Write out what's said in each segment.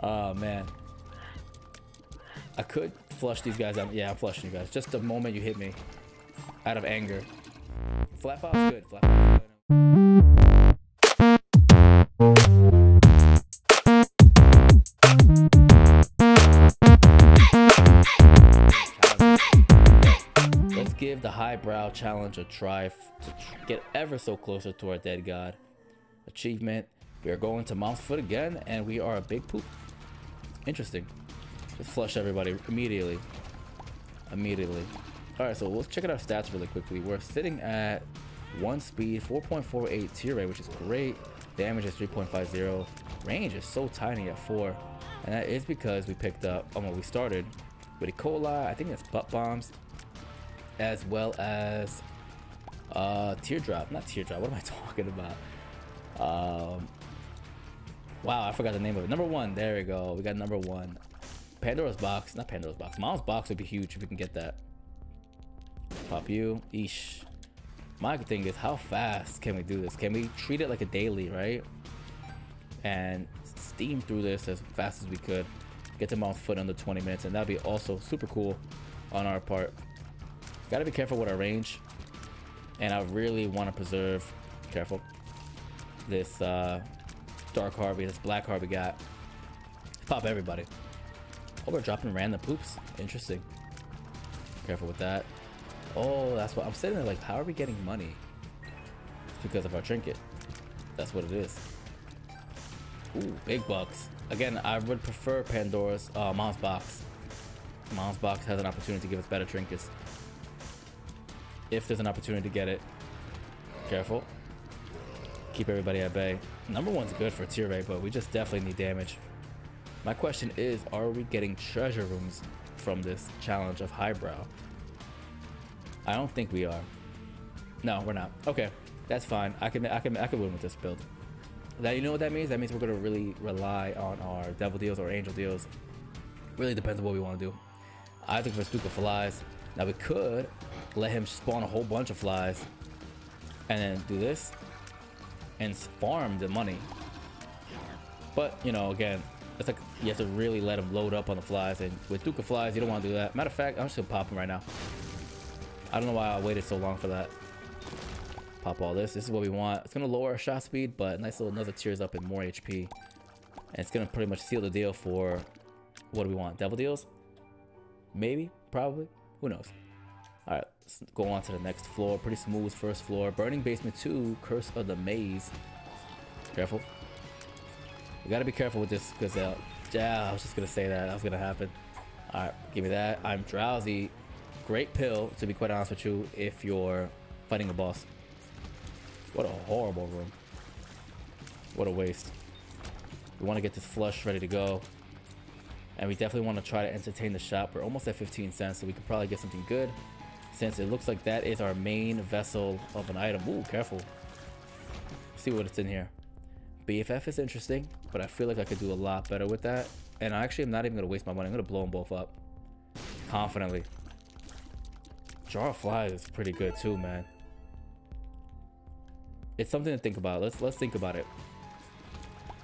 Oh man. I could flush these guys out. Yeah, I'm flushing you guys. Just the moment you hit me. Out of anger. Flat file's good. Flat good. Let's give the highbrow challenge a try to get ever so closer to our dead god. Achievement. We are going to Mom's Foot again, and we are a big poop. Interesting. Let's flush everybody immediately. Immediately. Alright, so let's check out our stats really quickly. We're sitting at 1 speed, 4.48 tear rate, which is great. Damage is 3.50. Range is so tiny at 4. And that is because we picked up, um, well, we started with E. coli, I think it's butt bombs, as well as uh, teardrop. Not teardrop, what am I talking about? Um, wow, I forgot the name of it. Number one, there we go. We got number one. Pandora's box, not Pandora's box. Mom's box would be huge if we can get that. Pop you. Eesh. My thing is, how fast can we do this? Can we treat it like a daily, right? And steam through this as fast as we could. Get to Mom's foot under 20 minutes, and that'd be also super cool on our part. Gotta be careful with our range. And I really want to preserve, careful, this uh, dark Harvey, this black Harvey got. Pop everybody. Oh, we're dropping random poops. Interesting. Careful with that. Oh, that's what I'm sitting there like, how are we getting money? It's because of our trinket. That's what it is. Ooh, big bucks. Again, I would prefer Pandora's uh, Mom's Box. Mom's Box has an opportunity to give us better trinkets. If there's an opportunity to get it. Careful. Keep everybody at bay. Number one's good for tear rate, but we just definitely need damage. My question is, are we getting treasure rooms from this challenge of highbrow? I don't think we are. No, we're not. Okay, that's fine. I can I can I can win with this build. That you know what that means? That means we're gonna really rely on our devil deals or angel deals. Really depends on what we want to do. I think for Duke of Flies. Now we could let him spawn a whole bunch of flies and then do this and farm the money. But you know, again, it's like you have to really let him load up on the flies. And with Duke of Flies, you don't want to do that. Matter of fact, I'm just gonna pop him right now. I don't know why I waited so long for that. Pop all this. This is what we want. It's gonna lower our shot speed, but nice little another tears up and more HP. And it's gonna pretty much seal the deal for what do we want? Devil deals? Maybe, probably. Who knows? All right, go on to the next floor. Pretty smooth first floor. Burning basement two. Curse of the maze. Careful. You gotta be careful with this because uh, yeah, I was just gonna say that. That was gonna happen. All right, give me that. I'm drowsy. Great pill, to be quite honest with you, if you're fighting a boss. What a horrible room. What a waste. We want to get this flush ready to go. And we definitely want to try to entertain the shop. We're almost at 15 cents, so we could probably get something good. Since it looks like that is our main vessel of an item. Ooh, careful. See what it's in here. BFF is interesting, but I feel like I could do a lot better with that. And I actually am not even going to waste my money. I'm going to blow them both up. Confidently. Jar of Flies is pretty good too, man. It's something to think about. Let's let's think about it.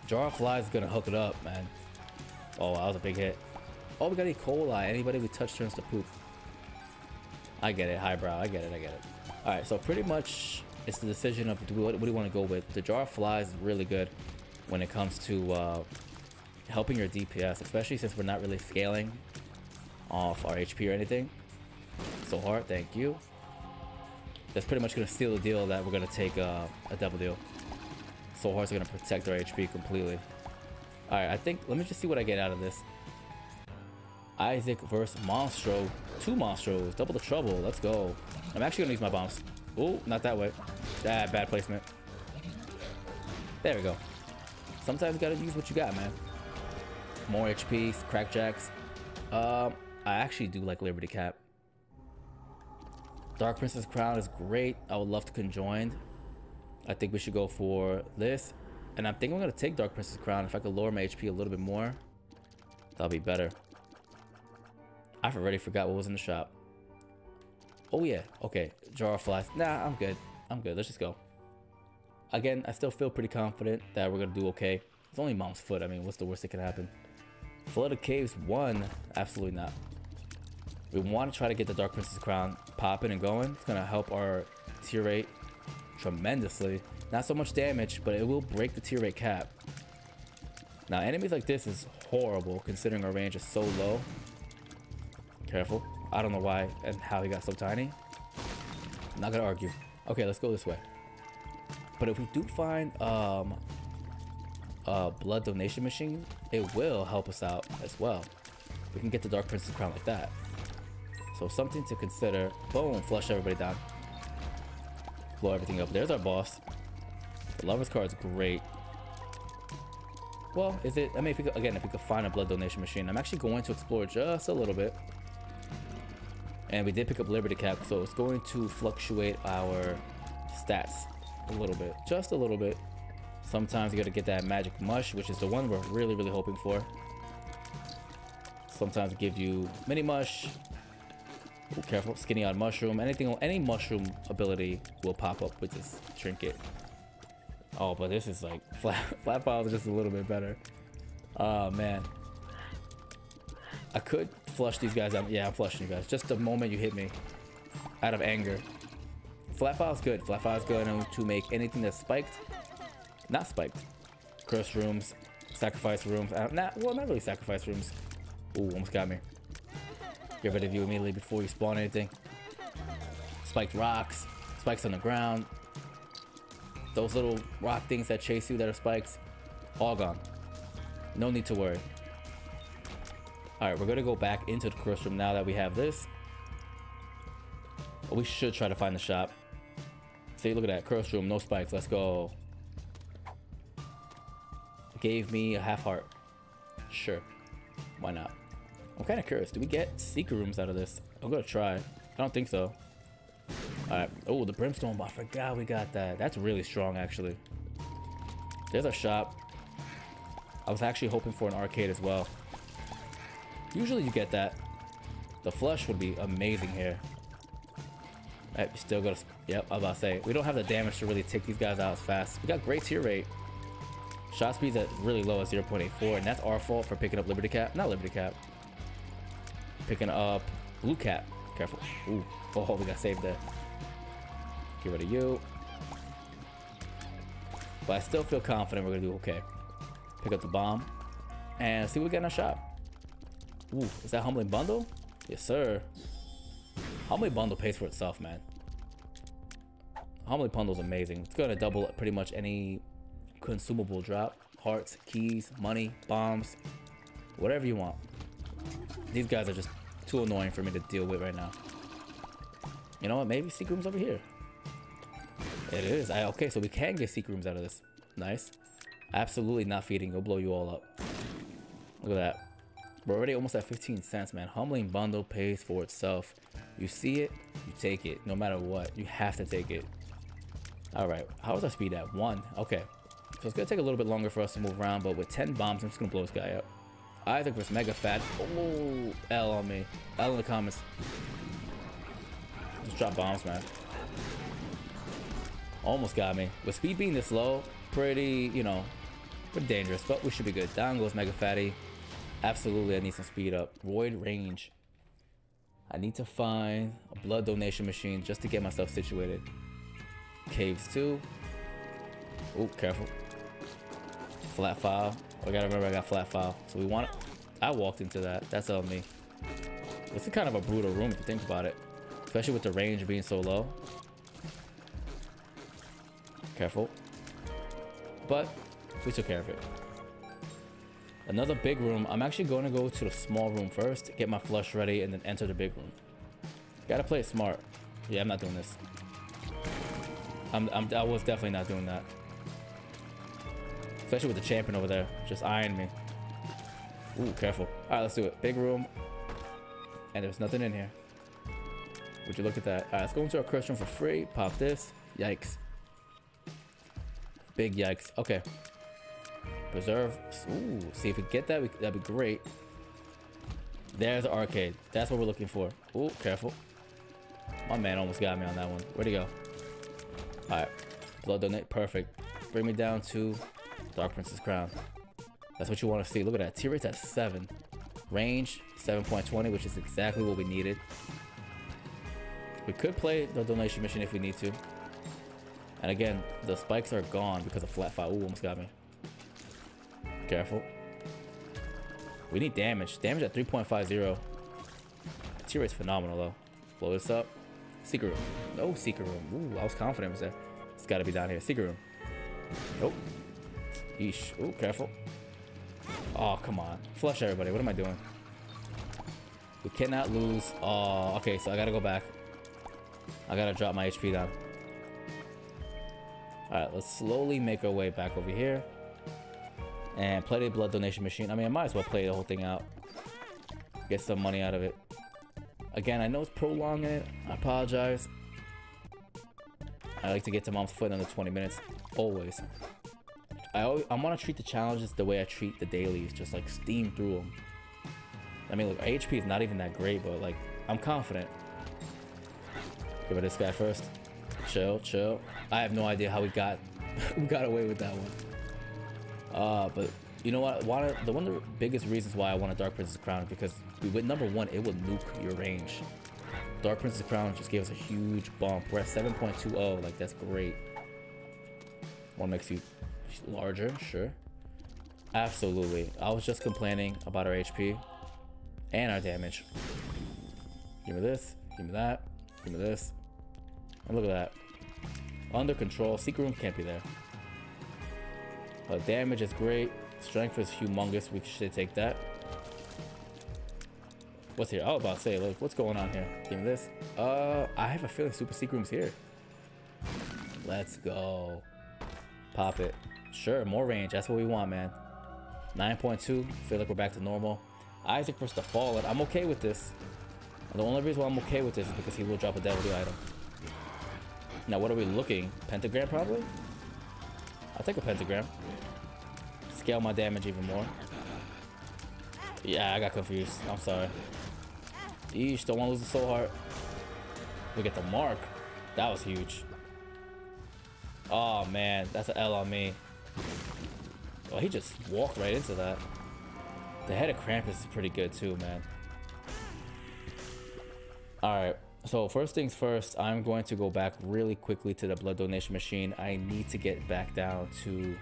Jar of Flies is gonna hook it up, man. Oh, that was a big hit. Oh, we got E. coli. Anybody we touch turns to poop. I get it, highbrow. I get it. I get it. All right, so pretty much it's the decision of do we, what, do you want to go with. The jar of flies is really good when it comes to uh, helping your DPS, especially since we're not really scaling off our HP or anything. Soul heart, thank you. That's pretty much gonna steal the deal that we're gonna take uh, a devil deal. So hard hard's gonna protect our HP completely. All right, I think let me just see what I get out of this. Isaac versus Monstro. Two Monstros. Double the trouble. Let's go. I'm actually going to use my bombs. Oh, not that way. Ah, bad placement. There we go. Sometimes you got to use what you got, man. More HP, crackjacks. Um, I actually do like Liberty Cap. Dark Prince's Crown is great. I would love to conjoin. I think we should go for this. And I'm thinking I'm to take Dark Prince's Crown. If I could lower my HP a little bit more, that'll be better. I've already forgot what was in the shop. Oh yeah, okay. Jar of flies. Nah, I'm good. I'm good. Let's just go. Again, I still feel pretty confident that we're gonna do okay. It's only mom's foot. I mean, what's the worst that can happen? Flooded Caves 1, absolutely not. We want to try to get the Dark Prince's Crown popping and going. It's to help our tear rate tremendously. Not so much damage, but it will break the tear rate cap. Now, enemies like this is horrible considering our range is so low. Careful. I don't know why and how he got so tiny. I'm not gonna argue. Okay, let's go this way. But if we do find um, a blood donation machine, it will help us out as well. We can get the Dark Prince's crown like that. So something to consider. Boom, flush everybody down. Blow everything up. There's our boss. The Lover's card is great. Well, is it? I mean, if could, again, if we could find a blood donation machine, I'm actually going to explore just a little bit. And we did pick up Liberty Cap, so it's going to fluctuate our stats a little bit, just a little bit. Sometimes you got to get that magic mush, which is the one we're really, really hoping for. Sometimes it gives you mini mush. Ooh, careful, skinny on mushroom. Anything, any mushroom ability will pop up with this trinket. Oh, but this is like flat flat files are just a little bit better. Oh man. I could flush these guys out. Yeah, I'm flushing you guys. Just the moment you hit me. Out of anger. Flat file's good. Flat file's good and to make anything that's spiked. Not spiked. Curse rooms. Sacrifice rooms. Uh, not well not really sacrifice rooms. Ooh, almost got me. Get rid of you immediately before you spawn anything. Spiked rocks. Spikes on the ground. Those little rock things that chase you that are spikes, all gone. No need to worry. Alright, we're gonna go back into the room now that we have this. We should try to find the shop. See, look at that. Curse room, no spikes. Let's go. Gave me a half heart. Sure. Why not? I'm kind of curious. Do we get secret rooms out of this? I'm gonna try. I don't think so. Alright. Oh, the brimstone. I forgot we got that. That's really strong, actually. There's a shop. I was actually hoping for an arcade as well. Usually you get that. The flush would be amazing here. Right, we still got to... Yep, I was about to say. We don't have the damage to really take these guys out as fast. We got great tear rate. Shot speed's at really low at 0.84, and that's our fault for picking up Liberty Cap. Not Liberty Cap. Picking up Blue Cap. Careful. Ooh. Oh, we got saved there. Get rid of you. But I still feel confident we're gonna do okay. Pick up the bomb. And see what we got in our shop. Ooh, is that Humbling Bundle? Yes, sir. Humbling Bundle pays for itself, man. Humbling Bundle's amazing. It's gonna double pretty much any consumable drop. Hearts, keys, money, bombs, whatever you want. These guys are just too annoying for me to deal with right now. You know what? Maybe secret rooms over here. It is. I, okay, so we can get secret rooms out of this. Nice. Absolutely not feeding. It'll blow you all up. Look at that. We're already almost at 15 cents, man. Humbling bundle pays for itself. You see it, you take it. No matter what, you have to take it. All right. How is our speed at? One. Okay. So it's going to take a little bit longer for us to move around, but with 10 bombs, I'm just to blow this guy up. Isaac was mega fat. Oh, L on me. L in the comments. Just drop bombs, man. Almost got me. With speed being this low, pretty, you know, pretty dangerous, but we should be good. Down goes Mega Fatty. Absolutely, I need some speed up. Void range. I need to find a blood donation machine just to get myself situated. Caves 2. Oh, careful. Flat file. Oh, I gotta remember I got flat file. So we want I walked into that. That's on me. Is kind of a brutal room if you think about it. Especially with the range being so low. Careful. But we took care of it. Another big room. I'm actually going to go to the small room first, get my flush ready, and then enter the big room. Gotta play it smart. Yeah, I'm not doing this. I'm, I'm, I was definitely not doing that. Especially with the champion over there, just eyeing me. Ooh, careful. All right, let's do it. Big room. And there's nothing in here. Would you look at that? All right, let's go into our curse room for free. Pop this. Yikes. Big yikes. Okay. Preserve. Ooh, see if we get that, we, that'd be great. There's the arcade. That's what we're looking for. Ooh, careful. My man almost got me on that one. Where'd he go? All right. Blood donate. Perfect. Bring me down to Dark Prince's Crown. That's what you want to see. Look at that. T rate's at 7. Range 7.20, which is exactly what we needed. We could play the donation mission if we need to. And again, the spikes are gone because of flat file. Ooh, almost got me. Careful. We need damage. Damage at 3.50. T rate's phenomenal though. Blow this up. Secret room. No secret room. Ooh, I was confident it was there. It's gotta be down here. Secret room. Nope. Yeesh. Ooh, careful. Oh, come on. Flush everybody. What am I doing? We cannot lose. Oh, okay, so I gotta go back. I gotta drop my HP down. Alright, let's slowly make our way back over here. And play the blood donation machine. I mean, I might as well play the whole thing out. Get some money out of it. Again, I know it's prolonging it. I apologize. I like to get to mom's foot in under 20 minutes. Always. I always, I want to treat the challenges the way I treat the dailies, just like steam through them. I mean, look, HP is not even that great, but like, I'm confident. Give it this guy first. Chill, chill. I have no idea how we got we got away with that one. Uh, but you know what? The one of the biggest reasons why I want a Dark Prince's crown is because with number one, it would nuke your range. Dark Prince's crown just gave us a huge bump. We're at 7.20. Like that's great. One makes you larger, sure. Absolutely. I was just complaining about our HP and our damage. Give me this. Give me that. Give me this. And look at that. Under control. Secret room can't be there. But damage is great. Strength is humongous. We should take that. What's here? I was about to say, look, what's going on here? Give me this. Uh, I have a feeling super secret room's here. Let's go. Pop it. Sure, more range. That's what we want, man. 9.2. Feel like we're back to normal. Isaac versus the Fallen. I'm okay with this. The only reason why I'm okay with this is because he will drop a Devil item. Now, what are we looking? Pentagram, probably? I'll take a pentagram. Scale my damage even more. Yeah, I got confused. I'm sorry. Eesh, don't want to lose the soul heart. We get the mark. That was huge. Oh man, that's an L on me. Oh, he just walked right into that. The head of Krampus is pretty good too, man. Alright, so first things first, I'm going to go back really quickly to the blood donation machine. I need to get back down to...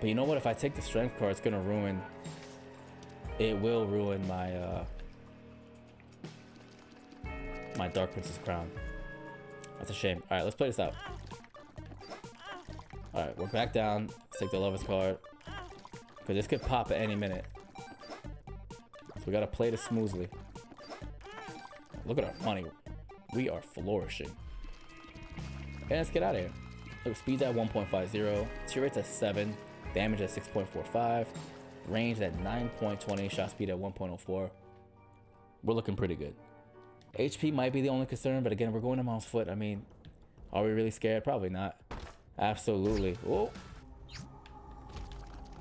But you know what, if I take the strength card, it's gonna ruin... It will ruin my, uh... My Dark Prince's crown. That's a shame. Alright, let's play this out. Alright, we're back down. Let's take the Lover's card. Because this could pop at any minute. So we gotta play this smoothly. Look at our money. We are flourishing. Let's get out of here. Look, speed's at 1.50. Tear rate's at 7. Damage at 6.45. Range at 9.20. Shot speed at 1.04. We're looking pretty good. HP might be the only concern, but again, we're going to Mom's Foot. I mean, are we really scared? Probably not. Absolutely. Oh.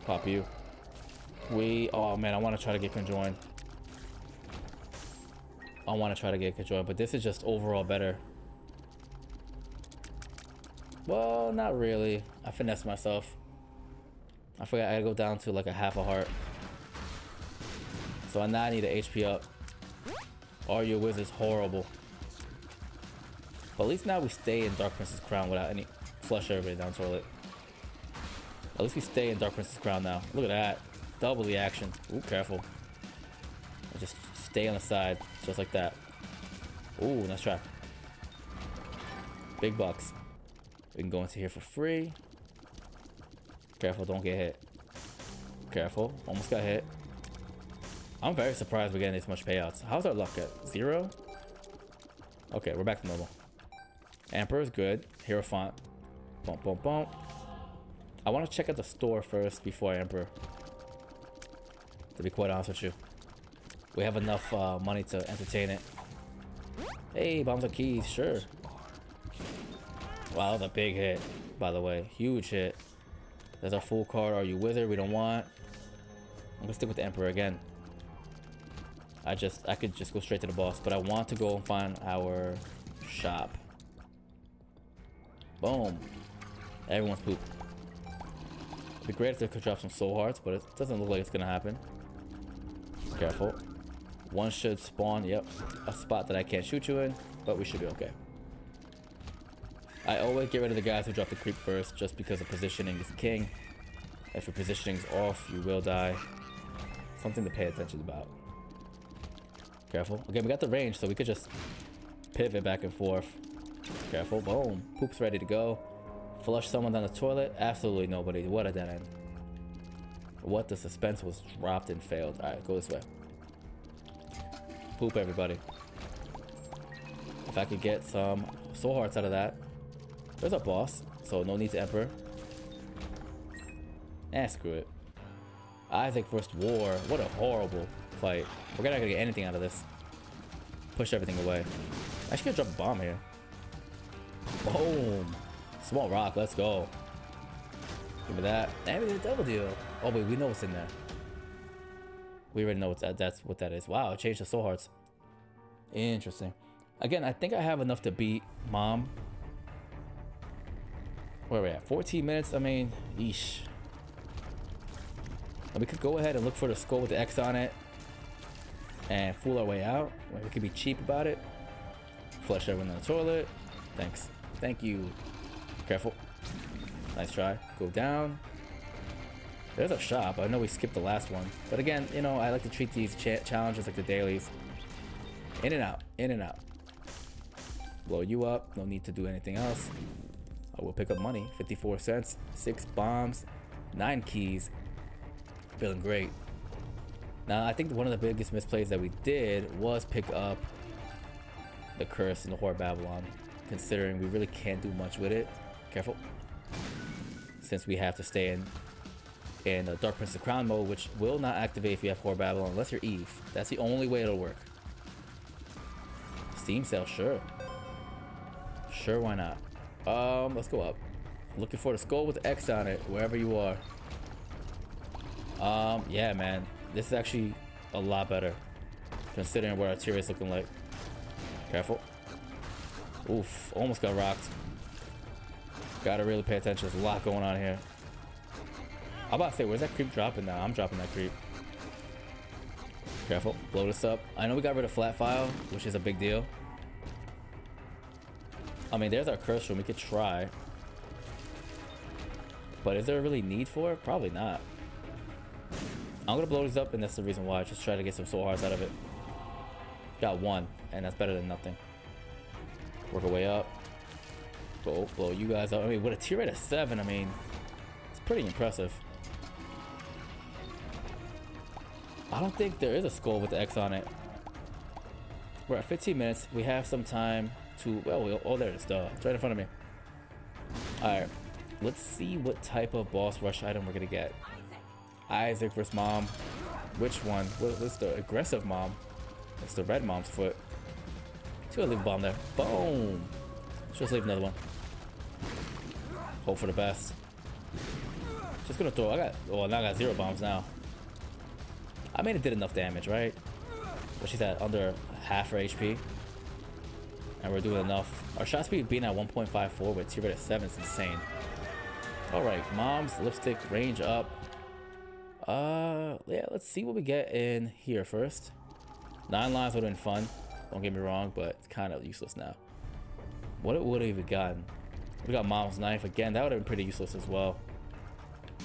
Pop you. We, oh man, I want to try to get conjoined. I want to try to get conjoined, but this is just overall better. Well, not really. I finesse myself. I forgot I gotta go down to like a half a heart. So now I need an HP up. Are your wizards horrible? But at least now we stay in Dark Prince's Crown without any flush everybody down toilet. At least we stay in Dark Prince's Crown now. Look at that. Double the action. Ooh, careful. Just stay on the side, just like that. Ooh, nice try. Big bucks. We can go into here for free. Careful, don't get hit. Careful, almost got hit. I'm very surprised we're getting this much payouts. How's our luck at? Zero? Okay, we're back to normal. Emperor is good. Hero font. Bump, bump, bump. I want to check out the store first before Emperor. To be quite honest with you. We have enough uh, money to entertain it. Hey, bombs and keys, sure. Wow, that was a big hit, by the way. Huge hit. There's our Fool card. Are you wizard? We don't want. I'm gonna stick with the Emperor again. I just, I could just go straight to the boss, but I want to go and find our shop. Boom. Everyone's poop. It'd be great if they could drop some soul hearts, but it doesn't look like it's gonna happen. Careful. One should spawn, yep, a spot that I can't shoot you in, but we should be okay. I always get rid of the guys who drop the creep first, just because the positioning is king. If your positioning's off, you will die. Something to pay attention about. Careful. Okay, we got the range, so we could just pivot back and forth. Careful. Boom. Poop's ready to go. Flush someone down the toilet? Absolutely nobody. What a dead end. What the suspense was dropped and failed. Alright, go this way. Poop everybody. If I could get some soul hearts out of that. There's a boss, so no need to emperor. Eh, screw it. Isaac first War. What a horrible fight. We're not gonna get anything out of this. Push everything away. I should drop a bomb here. Boom. Small rock, let's go. Give me that. And we a devil deal. Oh wait, we know what's in there. We already know what's that. That's what that is. Wow, it changed the soul hearts. Interesting. Again, I think I have enough to beat Mom. Where are we at? 14 minutes? I mean, yeesh. we could go ahead and look for the skull with the X on it. And fool our way out. We could be cheap about it. Flush everyone in the toilet. Thanks. Thank you. Careful. Nice try. Go down. There's a shop. I know we skipped the last one. But again, you know, I like to treat these cha challenges like the dailies. In and out. In and out. Blow you up. No need to do anything else. I will pick up money. 54 cents. Six bombs. Nine keys. Feeling great. Now, I think one of the biggest misplays that we did was pick up the curse in the Whore Babylon. Considering we really can't do much with it. Careful. Since we have to stay in in uh, Dark Prince of Crown mode, which will not activate if you have Whore Babylon unless you're Eve. That's the only way it'll work. Steam sale, sure. Sure, why not? Um, let's go up. Looking for the skull with X on it, wherever you are. Um, yeah, man. This is actually a lot better. Considering what our is looking like. Careful. Oof, almost got rocked. Gotta really pay attention. There's a lot going on here. I'm about to say, where's that creep dropping now? I'm dropping that creep. Careful. Blow this up. I know we got rid of flat file, which is a big deal. I mean, there's our curse room. We could try. But is there a really need for it? Probably not. I'm gonna blow this up, and that's the reason why. Just try to get some soul hearts out of it. Got one, and that's better than nothing. Work our way up. Go blow you guys up. I mean, with a tear rate of seven, I mean, it's pretty impressive. I don't think there is a skull with the X on it. We're at 15 minutes. We have some time to, well, we, oh, there it is, duh. It's right in front of me. Alright, let's see what type of boss rush item we're gonna get. Isaac versus mom. Which one? what's the aggressive mom? It's the red mom's foot. Let's go leave a bomb there. Boom! Let's just leave another one. Hope for the best. Just gonna throw, I got, oh, now I got zero bombs now. I mean, it did enough damage, right? But she's at under half her HP. And we're doing enough. Our shot speed being at 1.54 with tear rate at 7 is insane. Alright, mom's lipstick range up. Uh, yeah, let's see what we get in here first. Nine lives would have been fun. Don't get me wrong, but it's kind of useless now. What it would have even gotten? We got mom's knife again. That would have been pretty useless as well.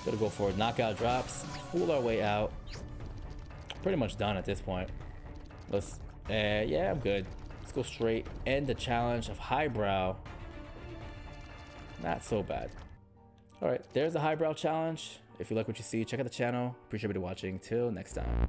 Gotta go for knockout drops. Fool our way out pretty much done at this point. Let's, uh, yeah, I'm good. Let's go straight. End the challenge of highbrow. Not so bad. All right, there's the highbrow challenge. If you like what you see, check out the channel. Appreciate you watching. Till next time.